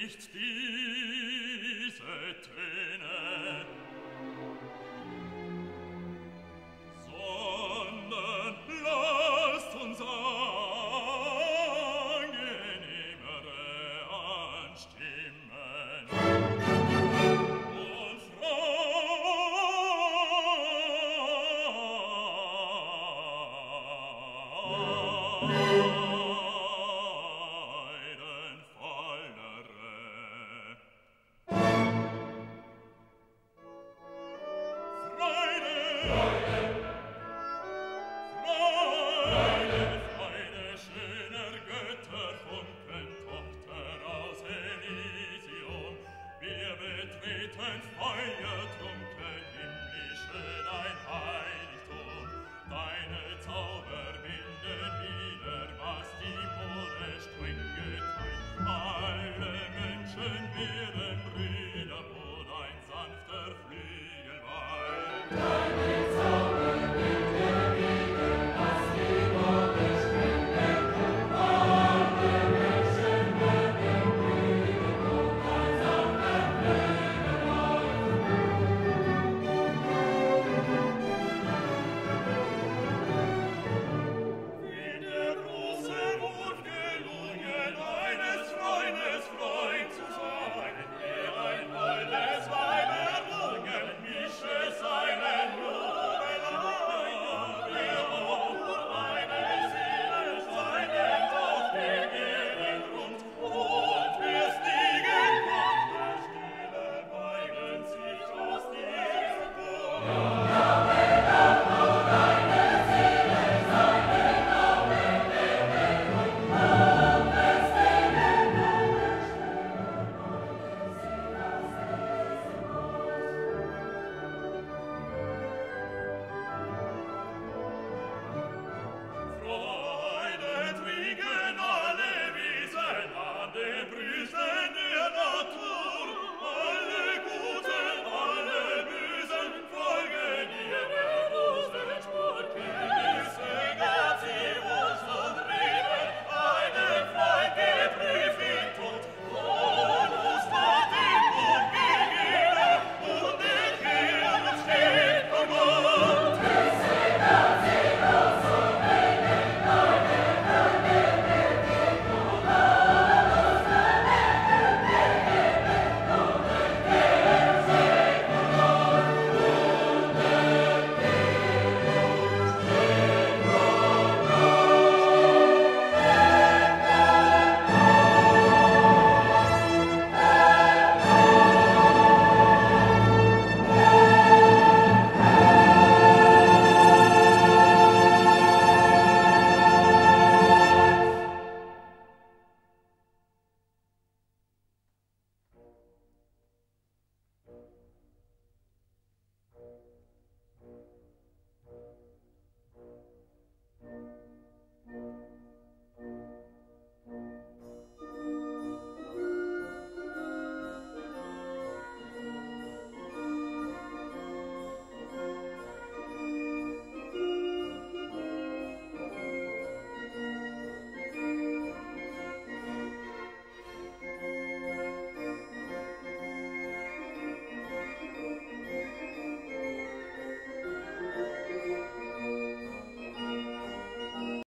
nicht diese Tränen,